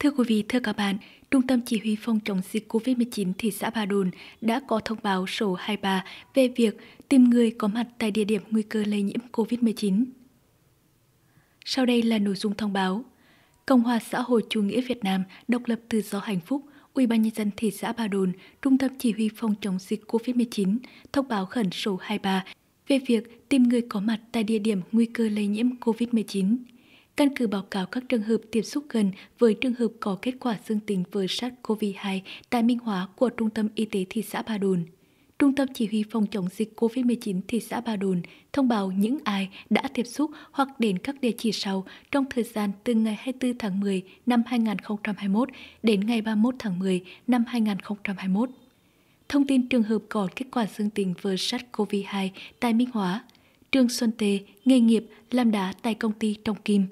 Thưa quý vị, thưa các bạn, Trung tâm Chỉ huy phòng chống dịch COVID-19 thị xã Ba Đồn đã có thông báo số 23 về việc tìm người có mặt tại địa điểm nguy cơ lây nhiễm COVID-19. Sau đây là nội dung thông báo. Cộng hòa xã hội chủ nghĩa Việt Nam độc lập tự do hạnh phúc Ủy ban nhân dân thị xã Ba Đồn, Trung tâm Chỉ huy phòng chống dịch COVID-19 thông báo khẩn số 23 về việc tìm người có mặt tại địa điểm nguy cơ lây nhiễm COVID-19. Căn cứ báo cáo các trường hợp tiếp xúc gần với trường hợp có kết quả dương tính với SARS-CoV-2 tại Minh Hóa của Trung tâm Y tế thị xã Ba Đồn. Trung tâm Chỉ huy phòng chống dịch COVID-19 thị xã Ba Đồn thông báo những ai đã tiếp xúc hoặc đến các địa chỉ sau trong thời gian từ ngày 24 tháng 10 năm 2021 đến ngày 31 tháng 10 năm 2021. Thông tin trường hợp có kết quả dương tính với SARS-CoV-2 tại Minh Hóa, Trương Xuân Tê, nghề nghiệp làm đá tại công ty Trong Kim.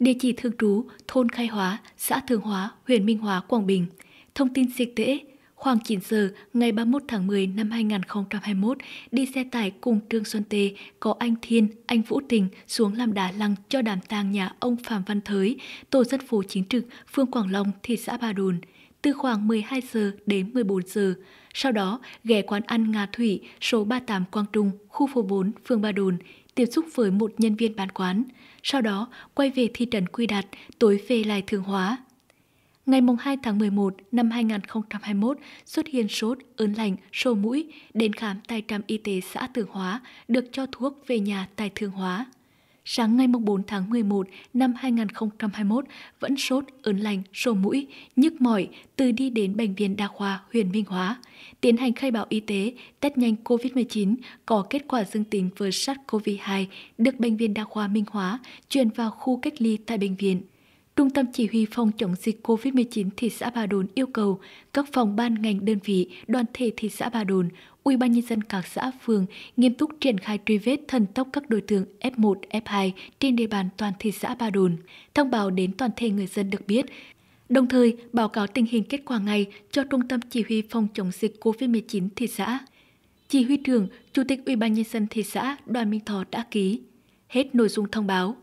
Địa chỉ thường trú thôn Khai Hóa, xã Thường Hóa, huyện Minh Hóa, Quảng Bình. Thông tin dịch tễ Khoảng 9 giờ ngày 31 tháng 10 năm 2021, đi xe tải cùng Trương Xuân Tê có anh Thiên, anh Vũ Tình xuống làm đá lăng cho đám tang nhà ông Phạm Văn Thới, tổ dân phố chính trực, phường Quảng Long, thị xã Ba Đồn, từ khoảng 12 giờ đến 14 giờ. Sau đó, ghé quán ăn Ngà Thủy, số 38 Quang Trung, khu phố 4, phường Ba Đồn, tiếp xúc với một nhân viên bán quán. Sau đó, quay về thị trấn Quy Đạt, tối về lại Thường Hóa, Ngày 2 tháng 11 năm 2021 xuất hiện sốt, ớn lạnh, sổ mũi, đến khám tại trạm y tế xã Thường Hóa, được cho thuốc về nhà tại Thường Hóa. Sáng ngày 4 tháng 11 năm 2021 vẫn sốt, ớn lạnh, sổ mũi, nhức mỏi từ đi đến Bệnh viện Đa khoa huyện Minh Hóa. Tiến hành khai báo y tế, test nhanh COVID-19 có kết quả dương tính với SARS-CoV-2 được Bệnh viện Đa khoa Minh Hóa chuyển vào khu cách ly tại bệnh viện. Trung tâm Chỉ huy phòng chống dịch COVID-19 thị xã Ba Đồn yêu cầu các phòng ban ngành đơn vị, đoàn thể thị xã Ba Đồn, Ủy ban nhân dân các xã phường nghiêm túc triển khai truy vết thần tốc các đối tượng F1, F2 trên địa bàn toàn thị xã Ba Đồn, thông báo đến toàn thể người dân được biết, đồng thời báo cáo tình hình kết quả ngày cho Trung tâm Chỉ huy phòng chống dịch COVID-19 thị xã. Chỉ huy trưởng, Chủ tịch Ủy ban nhân dân thị xã Đoàn Minh Thọ đã ký. Hết nội dung thông báo.